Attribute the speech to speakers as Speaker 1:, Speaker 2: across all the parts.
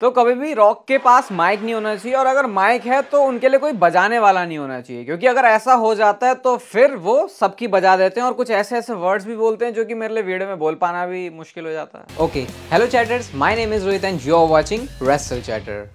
Speaker 1: तो कभी भी रॉक के पास माइक नहीं होना चाहिए, और अगर माइक है तो उनके लिए कोई बजाने वाला नहीं होना चाहिए, क्योंकि अगर ऐसा हो जाता है तो फिर वो सबकी बजा देते हैं, और कुछ ऐसे ऐसे वर्ड्स भी बोलते हैं जो कि मेरे लिए वीडियो में बोल पाना भी मुश्किल हो जाता है। Okay hello chatters my name is Rohit and you are watching Wrestle Chatter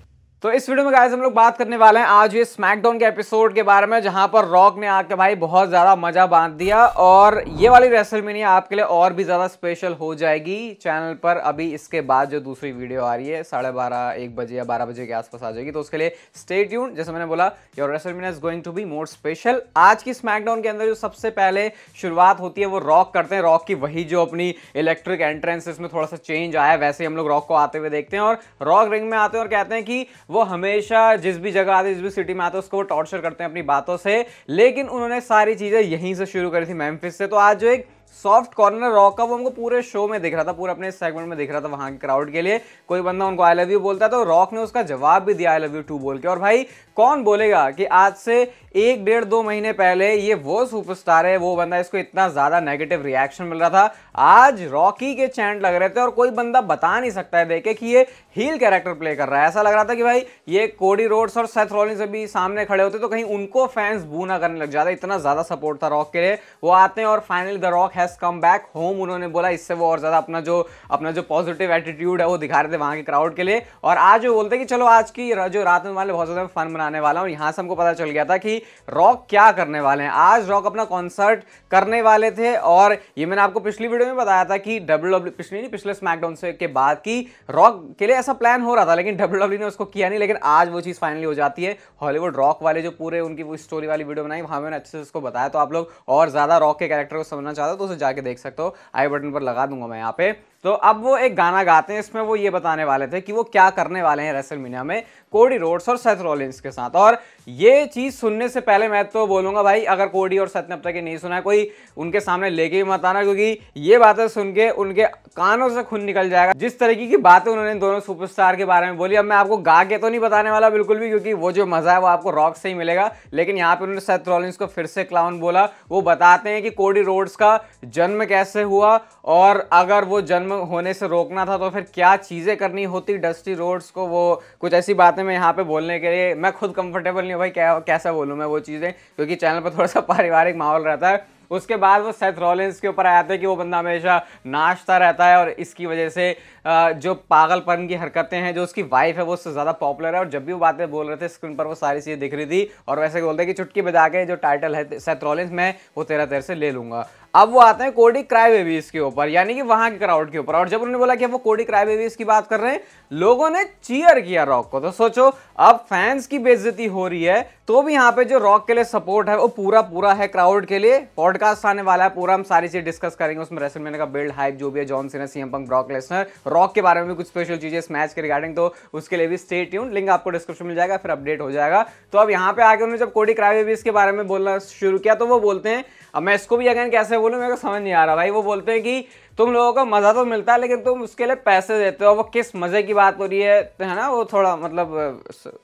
Speaker 1: तो इस वीडियो में गाइस हम लोग बात करने वाले हैं आज ये स्मैकडाउन के एपिसोड के बारे में, जहाँ पर रॉक ने आके भाई बहुत ज़्यादा मज़ा बाँध दिया और ये वाली रेसलमेनिया आपके लिए और भी ज़्यादा स्पेशल हो जाएगी। चैनल पर अभी इसके बाद जो दूसरी वीडियो आ रही है, साढ़े बारह, एक बजे या बारह बजे के आसपास आ जाएगी। तो उसके लिए स्टे ट्यून जैसे मैंने बोला your WrestleMania is going to be more special आज की स्मैकडाउन के अंदर जो सबसे पहले शुरुआत होती है, वो रॉक करते हैं। रॉक की वही जो अपनी इलेक्ट्रिक एंट्रेंस इसमें थोड़ा सा चेंज आया, वैसे ही हम लोग रॉक को आते हुए देखते हैं और रॉक रिंग में आते हैं और कहते हैं कि वो हमेशा जिस भी जगह आते जिस भी सिटी में आते उसको टॉर्चर करते हैं अपनी बातों से। लेकिन उन्होंने सारी चीज़ें यहीं से शुरू करी थी मैमफिस से। तो आज जो एक सॉफ्ट कॉर्नर रॉक का वो हमको पूरे शो में दिख रहा था, पूरे अपने सेगमेंट में दिख रहा था वहाँ के क्राउड के लिए। कोई बंदा उनको आई लव यू बोलता तो रॉक ने उसका जवाब भी दिया आई लव यू टू बोल के। और भाई, कौन बोलेगा कि आज से एक डेढ़ दो महीने पहले ये वो सुपरस्टार है, वो बंदा, इसको इतना ज़्यादा नेगेटिव रिएक्शन मिल रहा था। आज रॉकी के चैंट लग रहे थे और कोई बंदा बता नहीं सकता है, देखे कि ये हील कैरेक्टर प्ले कर रहा है। ऐसा लग रहा था कि भाई, ये कोडी रोड्स और सेथ रॉलिंस भी सामने खड़े होते तो कहीं उनको फैंस बूना करने लग जाता, इतना ज़्यादा सपोर्ट था रॉक के लिए। वो आते हैं और finally the Rock has come back home उन्होंने बोला, इससे वो और ज़्यादा अपना जो अपना जो पॉजिटिव एटीट्यूड है, वो दिखा रहे थे वहाँ के क्राउड के लिए। और आज वो बोलते कि चलो, आज की जो रात में वाले बहुत ज़्यादा फन बनाने वाला और यहाँ से हमको पता चल गया था कि रॉक क्या करने वाले हैं। आज रॉक अपना कॉन्सर्ट करने वाले थे और ये मैंने आपको पिछली वीडियो में बताया था कि डब्ल्यू पिछली नहीं, पिछले स्मैकडाउन से के बाद की रॉक के लिए ऐसा प्लान हो रहा था, लेकिन डब्ल्यू डब्ल्यू ने उसको किया नहीं, लेकिन आज वो चीज़ फाइनली हो जाती है। हॉलीवुड रॉक वाले जो पूरे उनकी वो स्टोरी वाली वीडियो बनाई, वहाँ मैंने अच्छे से उसको बताया। तो आप लोग और ज़्यादा रॉक के कैरेक्टर को समझना चाहते हो तो जाके देख सकते हो। आई बटन पर लगा दूँगा मैं यहाँ पे। तो अब वो एक गाना गाते हैं, इसमें वो ये बताने वाले थे कि वो क्या करने वाले हैं रेसलमीनिया में कोडी रोड्स और सेथ रॉलिंस के साथ। और ये चीज़ सुनने से पहले मैं तो बोलूँगा, भाई, अगर कोडी और सेथ ने अब तक ये नहीं सुना है, कोई उनके सामने लेके भी मत आना, क्योंकि ये बातें सुन के उनके कानों से खून निकल जाएगा। जिस तरीके की बातें उन्होंने दोनों सुपरस्टार के बारे में बोली, अब मैं आपको गा के तो नहीं बताने वाला बिल्कुल भी, क्योंकि वो जो मज़ा है वो आपको रॉक से ही मिलेगा। लेकिन यहाँ पर उन्होंने सेथ रॉलिंस को फिर से क्लाउन बोला। वो बताते हैं कि कोडी रोड्स का जन्म कैसे हुआ, और अगर वो जन्म होने से रोकना था तो फिर क्या चीज़ें करनी होती डस्टी रोड्स को? वो कुछ ऐसी बातें मैं यहाँ पे बोलने के लिए, मैं खुद कंफर्टेबल नहीं हूँ भाई, क्या, कैसा बोलूँ मैं वो चीज़ें, क्योंकि चैनल पर थोड़ा सा पारिवारिक माहौल रहता है। उसके बाद वो सेथ रॉलिंस के ऊपर आया था कि वो बंदा हमेशा नाचता रहता है और इसकी वजह से जो पागलपन की हरकतें हैं, जो उसकी वाइफ है, वो उससे ज़्यादा पॉपुलर है। और जब भी वो बातें बोल रहे थे स्क्रीन पर वो सारी चीज़ें दिख रही थी और वैसे बोलते कि चुटकी बजा के जो टाइटल है सेथ रॉलिंस मैं वो तेरह तेरह से ले लूँगा। अब वो आते हैं कोडी क्राई बेबीज के ऊपर, यानी कि वहाँ के क्राउड के ऊपर। और जब उन्होंने बोला कि वो कोडी क्राई बेबीज की बात कर रहे हैं, लोगों ने चीयर किया रॉक को। तो सोचो, अब फैंस की बेइज्जती हो रही है तो भी यहाँ पे जो रॉक के लिए सपोर्ट है, वो पूरा पूरा है क्राउड के लिए। पॉडकास्ट आने वाला है पूरा, हम सारी चीज़ डिस्कस करेंगे उसमें। रेसलमेनिया का बिल्ड हाइप जो भी है John Cena CM Punk Brock Lesnar Rock के बारे में भी कुछ स्पेशल चीज़ें इस मैच के रिगार्डिंग तो उसके लिए भी स्टे ट्यून लिंक आपको डिस्क्रिप्शन मिल जाएगा, फिर अपडेट हो जाएगा। तो अब यहाँ पे आगे उन्होंने जब कोडी क्राई बेबीज के बारे में बोलना शुरू किया तो वो बोलते हैं, अब मैं इसको भी अगेन कैसे बोलूँ, मेरे को समझ नहीं आ रहा भाई। वो बोलते हैं कि तुम लोगों को मज़ा तो मिलता है, लेकिन तुम उसके लिए पैसे देते हो। वो किस मज़े की बात हो रही है है ना? वो थोड़ा मतलब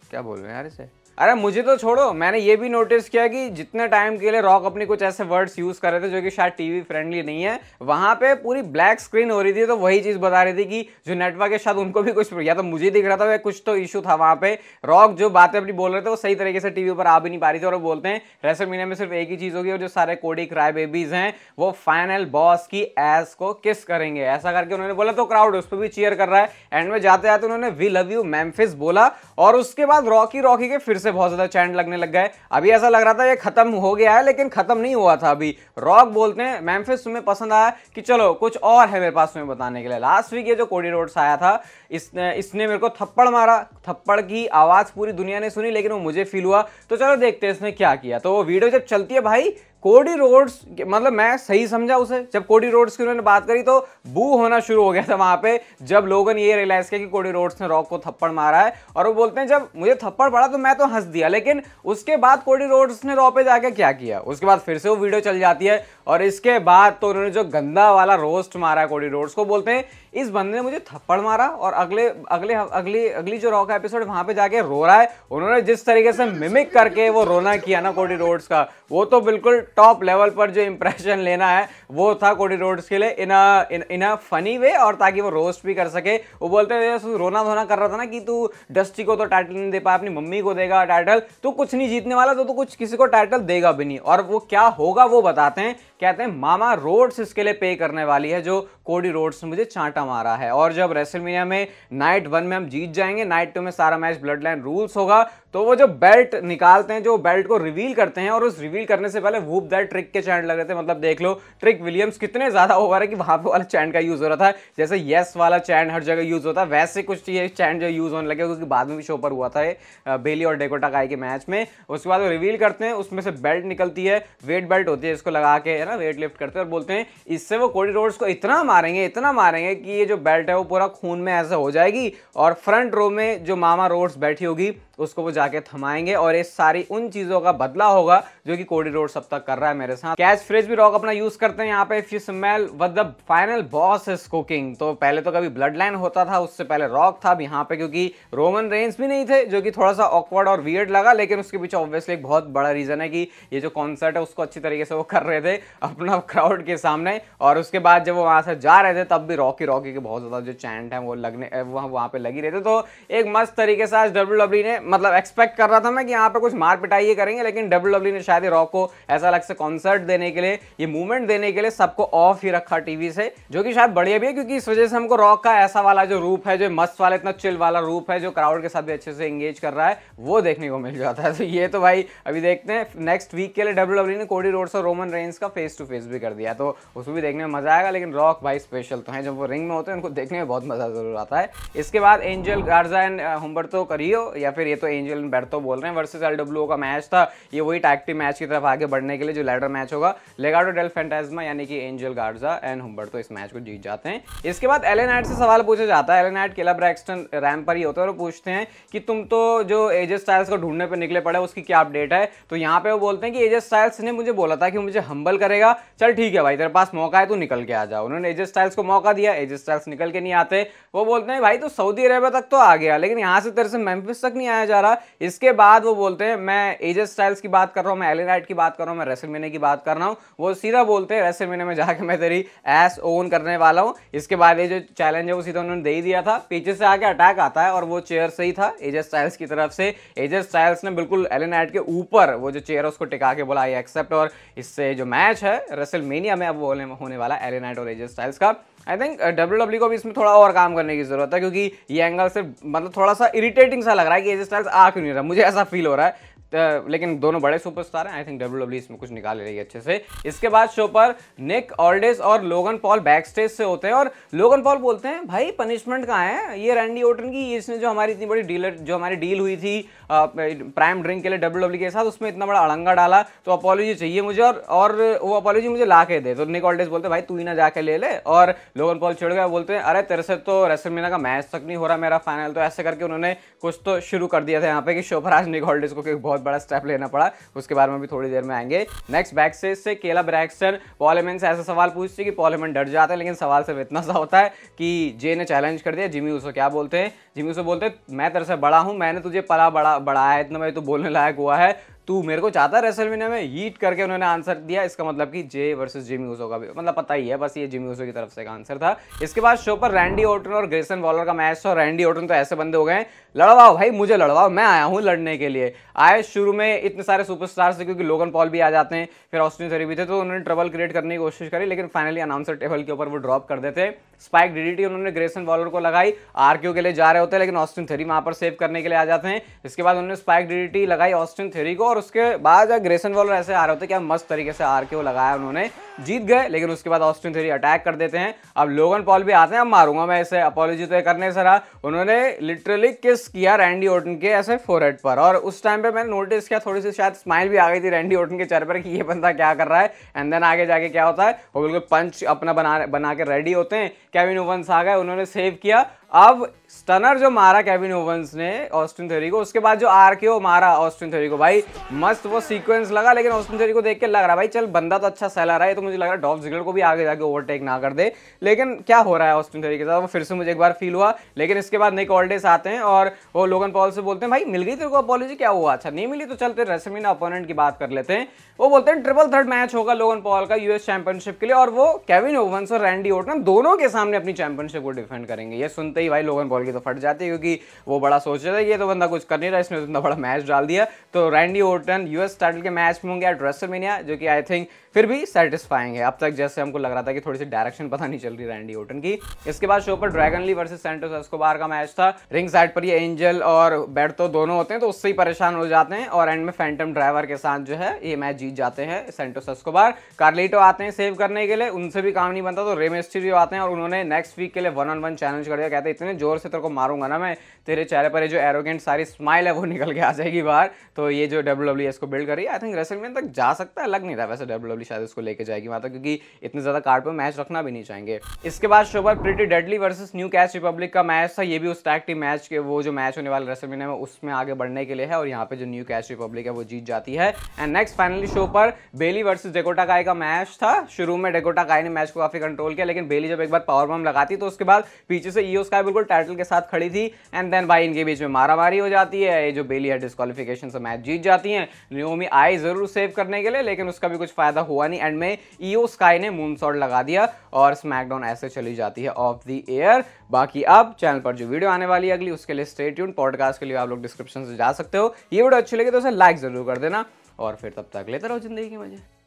Speaker 1: क्या बोल रहे हैं यार इसे? अरे मुझे तो छोड़ो, मैंने ये भी नोटिस किया कि जितने टाइम के लिए रॉक अपनी कुछ ऐसे वर्ड्स यूज़ कर रहे थे जो कि शायद टीवी फ्रेंडली नहीं है, वहाँ पे पूरी ब्लैक स्क्रीन हो रही थी तो वही चीज़ बता रही थी कि जो नेटवर्क है, शायद उनको भी कुछ या तो मुझे दिख रहा था कुछ तो इशू था वहाँ पे। रॉक जो बातें अपनी बोल रहे थे, वो सही तरीके से टीवी पर आ भी नहीं पा रही थी और वो बोलते हैं मीना में सिर्फ़ एक ही चीज़ होगी और जो सारे कोडी क्राई बेबीज हैं, वो फाइनल बॉस की एस को किस करेंगे। ऐसा करके उन्होंने बोला तो क्राउड उस पर भी चीयर कर रहा है। एंड में जाते जाते उन्होंने वी लव यू मैम्फिस बोला और उसके बाद रॉकी रॉकी के फिर से बहुत ज़्यादा चैंड लगने लग गए। अभी ऐसा लग रहा था ये खत्म हो गया है, लेकिन खत्म नहीं हुआ था अभी। रॉक बोलते हैं मैमफिस तुम्हें पसंद आया कि चलो, कुछ और है मेरे पास तुम्हें बताने के लिए। लास्ट वीक ये जो कोडी रोड्स आया था, इसने इसने मेरे को थप्पड़ मारा। थप्पड़ की आवाज़ पूरी दुनिया ने सुनी, लेकिन वो मुझे फील हुआ। तो चलो देखते हैं इसने क्या किया। तो वो वीडियो जब चलती है भाई कोडी रोड्स मतलब मैं सही समझा उसे? जब कोडी रोड्स की उन्होंने बात करी तो बू होना शुरू हो गया था वहाँ पे, जब लोगों ने ये रियलाइज़ किया कि कोडी रोड्स ने रॉक को थप्पड़ मारा है, और वो बोलते हैं, जब मुझे थप्पड़ पड़ा तो मैं तो हंस दिया, लेकिन उसके बाद कोडी रोड्स ने रॉ पे जाके क्या किया? उसके बाद फिर से वो वीडियो चल जाती है और इसके बाद तो उन्होंने जो गंदा वाला रोस्ट मारा कोडी रोड्स को बोलते हैं, इस बंदे ने मुझे थप्पड़ मारा और अगले अगले, अगली अगली जो रॉक एपिसोड वहाँ पे जाके रो रहा है। उन्होंने जिस तरीके से मिमिक करके वो रोना किया ना कोडी रोड्स का, वो तो बिल्कुल टॉप लेवल पर जो इंप्रेशन लेना है, वो था कोडी रोड्स के लिए इन इन अ फनी वे और ताकि वो रोस्ट भी कर सके। वो बोलते हैं रोना धोना कर रहा था ना कि तू डस्टी को तो टाइटल नहीं दे पाया, अपनी मम्मी को देगा टाइटल तू कुछ नहीं जीतने वाला तो तू कुछ किसी को टाइटल देगा भी नहीं। और वो क्या होगा वो बताते हैं। कहते हैं मामा रोड्स इसके लिए पे करने वाली है जो कोडी रोड्स मुझे चांटा मारा है। और जब रेसलमीनिया में नाइट वन में हम जीत जाएँगे, नाइट टू में सारा मैच ब्लड लाइन रूल्स होगा तो वो जो बेल्ट निकालते हैं, जो बेल्ट को रिवील करते हैं, और उस रिवील करने से पहले वूप दैट ट्रिक के चैंड लग रहे थे। मतलब देख लो ट्रिक विलियम्स कितने ज़्यादा ओवर है कि वहाँ पे वाला चैंड का यूज़ हो रहा था। जैसे येस वाला चैंड हर जगह यूज़ होता है वैसे कुछ ये चैंड जो यूज़ होने लगे, उसके बाद में भी शो पर हुआ था बेली और डेकोटा काई के मैच में। उसके बाद वो रिवील करते हैं, उसमें से बेल्ट निकलती है वेट बेल्ट होती है इसको लगा के, है ना वेट लिफ्ट करते हैं, और बोलते हैं, इससे वो कोडी रोड्स को इतना मारेंगे, इतना मारेंगे कि ये जो बेल्ट है वो पूरा खून में ऐसे हो जाएगी और फ्रंट रो में जो मामा रोड्स बैठी होगी, उसको वो जाके थमाएँगे और ये सारी उन चीज़ों का बदला होगा जो कि कोडी रोड सब तक कर रहा है मेरे साथ। कैच फ्रेज भी रॉक अपना यूज़ करते हैं यहाँ पे if you smell with the final boss is cooking तो पहले तो कभी ब्लड लाइन होता था, उससे पहले रॉक था अब यहाँ पे क्योंकि रोमन रेंज भी नहीं थे, जो कि थोड़ा सा ऑकवर्ड और वियर्ड लगा, लेकिन उसके पीछे ऑब्वियसली एक बहुत बड़ा रीजन है कि ये जो कॉन्सर्ट है, उसको अच्छी तरीके से वो कर रहे थे अपना क्राउड के सामने और उसके बाद जब वो वहाँ से जा रहे थे, तब भी रॉकी रॉकी के बहुत ज़्यादा जो चैंट है, वो लगने वहाँ पे लगी रहे थे तो एक मस्त तरीके से आज डब्ल्यू e ने मतलब एक्सपेक्ट कर रहा था मैं कि यहाँ पे कुछ मार पिटाई करेंगे, लेकिन डब्ल्यू डब्ल्यू e ने शायद रॉक को ऐसा अलग से कॉन्सर्ट देने के लिए, ये मूवमेंट देने के लिए सबको ऑफ़ ही रखा टीवी से, जो कि शायद बढ़िया भी है, क्योंकि इस वजह से हमको रॉक का ऐसा वाला जो रूप है, जो मस्त वाला, इतना चिल वाला रूप है, जो क्राउड के साथ भी अच्छे से एंगेज कर रहा है, वो देखने को मिल जाता है। तो ये तो भाई, अभी देखते हैं नेक्स्ट वीक के लिए डब्ल्यू डब्ल्यू e ने कोडी रोड्स और रोमन रेंज का फेस टू फेस भी कर दिया तो उसको भी देखने में मज़ा आएगा, लेकिन रॉक भाई स्पेशल तो है जब वो रिंग में होते हैं, उनको देखने में बहुत मज़ा ज़रूर आता है। इसके बाद एंजल गार्जा एंड हुम्बर्तो करियो या फिर ये तो एंजल एंड बेर्तो बोल रहे हैं वर्सेस एलडब्ल्यू का मैच था। ये वही टैक्टिव मैच की तरफ़ आगे बढ़ने के लिए जो लैडर मैच होगा। लेगाडो डेल फेंटेजमा यानी कि एंजल गार्जा एंड हुम्बर्तो इस मैच को जीत जाते हैं। इसके बाद एलेनाइट से सवाल पूछा जाता है। एलेनाइट किला ब्रैक्सटन रैम पर ही होता है और पूछते हैं कि तुम तो जो एजेस स्टाइल्स को ढूँढने पर निकले पड़े उसकी क्या अपडेट है? तो यहाँ पे वो बोलते हैं कि एजेस स्टाइल्स ने मुझे बोला था कि मुझे हम्बल करेगा। चल ठीक है भाई, तेरे पास मौका है, तू निकल के आ जाओ उन्होंने एजेस स्टाइल्स को मौका दिया, एजेस स्टाइल्स निकल के नहीं आते। वो बोलते हैं, भाई तो सऊदी अरेबिया तक तो आ गया, लेकिन यहाँ से तेरे से मेम्फिस तक नहीं आया जा रहा। इसके बाद वो बोलते हैं, मैं एजेस स्टाइल्स की बात कर रहा हूँ, मैं एलिनाइट की बात कर रहा हूँ, मैं रेसलमेने की बात कर रहा हूँ। वो सीधा बोलते हैं रेसलमेने में जाके मैं तेरी एस ओन करने वाला हूँ। इसके बाद ये जो चैलेंज है वो सीधा उन्होंने दे ही दिया था। पीछे से आके अटैक आता है और वो चेयर से ही था, एजेस स्टाइल्स की तरफ़ से। एजेस स्टाइल्स ने बिल्कुल एलिनाइट के ऊपर वो जो चेयर उसको टिका के बोला आई एक्सेप्ट और इससे जो मैच है रेसलमेनिया में अब होने वाला एलिनाइट और एजेस स्टाइल्स का आई थिंक डब्ल्यू डब्ल्यू को भी इसमें थोड़ा और काम करने की ज़रूरत है, क्योंकि ये एंगल से मतलब थोड़ा सा इरिटेटिंग सा लग रहा है कि एजी स्टाइल्स आ क्यों नहीं रहा। मुझे ऐसा फील हो रहा है। लेकिन दोनों बड़े सुपरस्टार हैं। आई थिंक डब्ल्यू डब्ल्यू इसमें कुछ निकाल रही है अच्छे से। इसके बाद शो पर निक ऑर्डेस और लोगन पॉल बैक स्टेज से होते हैं और लोगन पॉल बोलते हैं, भाई पनिशमेंट कहाँ है? ये रैंडी ओटन की, इसने जो हमारी इतनी बड़ी डीलर जो हमारी डील हुई थी प्राइम ड्रिंक के लिए डब्ल्यू डब्ल्यू के साथ, उसमें इतना बड़ा अड़ंगा डाला तो अपॉलोजी चाहिए मुझे और और वो अपॉलोजी मुझे ला के दे। तो निक ऑर्डेस बोलते भाई, तू ही ना जाके ले ले। और लोगन पॉल चिड़ गया, बोलते हैं, अरे, तेरे से तो रेसलमीना का मैच तक नहीं हो रहा मेरा फाइनल तो ऐसे करके उन्होंने कुछ तो शुरू कर दिया था यहाँ पे कि शो पर आज निक ऑर्डेस को बहुत बड़ा स्टेप लेना पड़ा। उसके बारे में भी थोड़ी देर में आएँगे। नेक्स्ट बैक से, से केला ब्रैक्सन पॉलेमेन से ऐसा सवाल पूछते कि पॉलेमेन डर जाता है लेकिन सवाल सिर्फ़ इतना सा होता है कि जे ने चैलेंज कर दिया। जिमी उसको क्या बोलते हैं? जिमी उसको बोलते हैं मैं तेरे से बड़ा हूँ मैंने तुझे पला बड़ा बढ़ाया इतना मैं तो बोलने लायक हुआ है। तू मेरे को चाहता है में हीट करके उन्होंने आंसर दिया। इसका मतलब कि जे वर्सेस जिमी ऊसो का भी। मतलब पता ही है, बस ये जिमी ऊसो की तरफ़ से का आंसर था। इसके बाद शो पर रैंडी ओटन और ग्रेसन वॉलर का मैच था। रैंडी ओटन तो ऐसे बंदे हो गए लड़वाओ भाई, मुझे लड़वाओ, मैं आया हूँ लड़ने के लिए। आए शुरू में इतने सारे सुपरस्टार थे, क्योंकि लोगन पॉल भी आ जाते हैं, फिर ऑस्टिन थरी भी थे तो उन्होंने ट्रबल क्रिएट करने की कोशिश करी, लेकिन फाइनली अनाउंसर टेबल के ऊपर वो ड्रॉप कर देते स्पाइक डीडीटी उन्होंने ग्रेसन वॉलर को लगाई आरक्यू के लिए जा रहे होते हैं, लेकिन ऑस्टिन थेरी वहाँ पर सेव करने के लिए आ जाते हैं। इसके बाद उन्होंने स्पाइक डीडीटी लगाई ऑस्टिन थेरी को और उसके बाद ग्रेसन वॉलर ऐसे आ रहे होते क्या मस्त तरीके से आरक्यू लगाया उन्होंने, जीत गए, लेकिन उसके बाद ऑस्टिन थेरी अटैक कर देते हैं। अब लोगन पॉल भी आते हैं, अब मारूँगा मैं ऐसे अपॉलोजी तो करने से रहा। उन्होंने लिटरली किस किया रैंडी ओटन के ऐसे फोरहेड पर। और उस टाइम पे मैंने नोटिस किया थोड़ी सी शायद स्माइल भी आ गई थी रैंडी ओटन के चेहरे पर कि ये बंदा क्या कर रहा है। एंड देन आगे जाके क्या होता है, वो बिल्कुल पंच अपना बना बना के रेडी होते हैं। कैविन ओवंस आ गए, उन्होंने सेव किया। अब स्टनर जो मारा केविन ओवंस ने ऑस्टिन थ्योरी को, उसके बाद जो आर के मारा ऑस्टिन थ्योरी को, भाई, मस्त वो सीक्वेंस लगा, लेकिन ऑस्टिन थ्योरी को देख के लग रहा है, भाई, चल, बंदा तो अच्छा सेलर रहा है तो मुझे लग रहा है डॉफ जिगलर को भी आगे जाके ओवरटेक ना कर दे। लेकिन क्या हो रहा है ऑस्टिन थ्योरी के साथ? वो फिर से मुझे एक बार फील हुआ, लेकिन इसके बाद निक ऑल्डेस आते हैं और वो लोगन पॉल से बोलते हैं, भाई, मिल गई तेरे को अपॉलोजी क्या हुआ? अच्छा नहीं मिली तो चलते रेसमिना अपोनेंट की बात कर लेते हैं। वो बोलते हैं ट्रिपल थर्ड मैच होगा लोगन पॉल का यूएस चैंपियनशिप के लिए और वो केविन ओवंस और रैंडी ओटन दोनों के सामने अपनी चैंपियनशिप को डिफेंड करेंगे। ये सुनते ही भाई लोगन पॉल की तो फट जाती है, क्योंकि वो बड़ा सोच रहा था ये तो बंदा कुछ कर नहीं रहा, इसने इतना बड़ा मैच डाल दिया। तो रैंडी ओटन यूएस टाइटल के मैच में होंगे एट रेसलमेनिया जो कि आई थिंक फिर भी सेटिस्फाइंग है। अब तक जैसे हमको लग रहा था कि थोड़ी सी डायरेक्शन पता नहीं चल रही रैंडी ओटन की। इसके बाद शो पर Dragon Lee versus Santos Escobar का मैच था। रिंग साइड पर ये एंजल और बेड तो दोनों होते हैं तो उससे ही परेशान हो जाते हैं और एंड में फैंटम ड्राइवर के साथ जो है ये मैच जीत जाते हैं सेंटोस एस्कोबार कार्लिटो आते हैं सेव करने के लिए, उनसे भी काम नहीं बनता तो रेमेस्ट्री आते हैं और उन्होंने नेक्स्ट वीक के लिए वन ऑन वन चैलेंज कर दिया। कहते इतने ज़ोर से तेरे को मारूँगा ना मैं। तेरे चेहरे पर जो एरोगेंट सारी स्माइल है, वो निकल के आ जाएगी बाहर। तो ये जो डब्ल्यू डब्ल्यू इसको बिल्ड करी आई थिंक रेसलमेन तक जा सकता है। लग नहीं रहा वैसे डब्ल्यू डब्ल्यू शायद इसको लेके जाएगी वहाँ तक, क्योंकि इतने ज़्यादा कार्ड पर मैच रखना भी नहीं चाहेंगे। इसके बाद शो पर Pretty Deadly versus New Catch Republic का मैच था। ये भी उस टैग टीम मैच के, वो जो मैच होने वाला रेसलमेनिया में, उसमें आगे बढ़ने के लिए है, और यहाँ पे जो न्यू कैश रिपब्लिक है, वो जीत जाती है। एंड नेक्स्ट फाइनली शो पर बेली वर्सेस डेकोटा काय का मैच था। शुरू में डेकोटा काय ने मैच को काफ़ी कंट्रोल किया, लेकिन बेली जब एक बार पावर बम लगाती तो उसके बाद पीछे से ईओ स्काई बिल्कुल टाइटल के साथ खड़ी थी एंड देन भाई इनके बीच में मारामारी हो जाती है। ये जो बेली है डिस्कालिफिकेशन से मैच जीत जाती है। नियोमी आई ज़रूर सेव करने के लिए, लेकिन उसका भी कुछ फ़ायदा हुआ नहीं। एंड में ईओ स्काई ने मून लगा दिया और स्मैकडाउन ऐसे चली जाती है ऑफ़ द एयर बाकी अब चैनल पर जो वीडियो आने वाली है अगली, उसके लिए स्टे ट्यून पॉडकास्ट के लिए आप लोग डिस्क्रिप्शन से जा सकते हो। ये वीडियो अच्छी लगे तो उसे लाइक ज़रूर कर देना। और फिर तब तक लेते रहो ज़िंदगी के मज़े।